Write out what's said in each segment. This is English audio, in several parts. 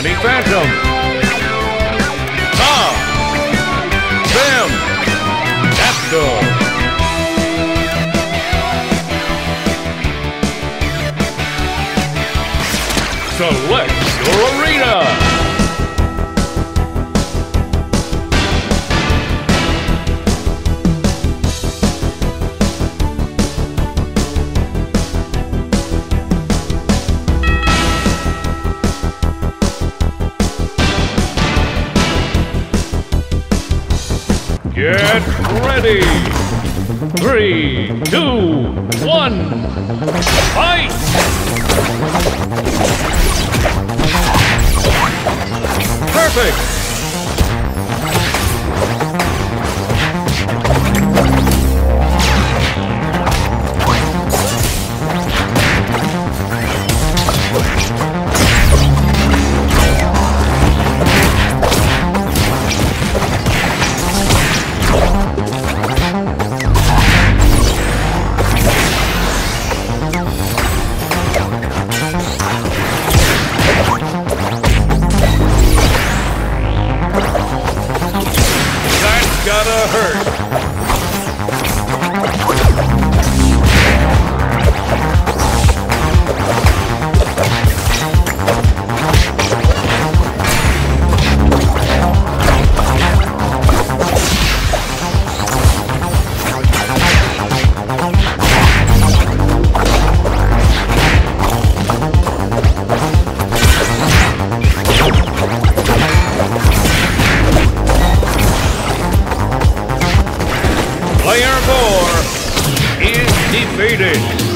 Danny Phantom. Toph. Zim. Capsule. Select your arena. Get ready! Three, two, one, fight! Faded.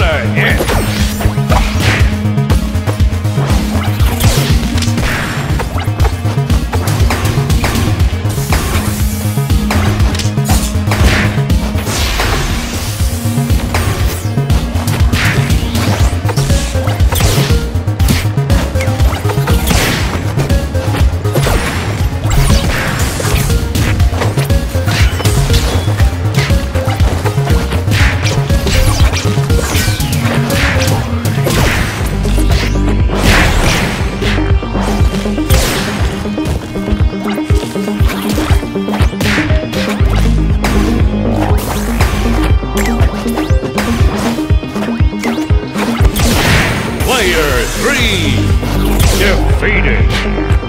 Yeah. hit! Player 3 defeated.